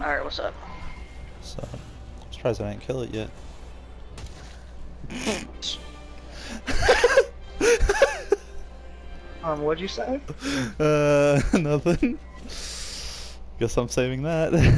Alright, what's up? So, I'm surprised I didn't kill it yet. Um, what'd you say? Uh, nothing. Guess I'm saving that.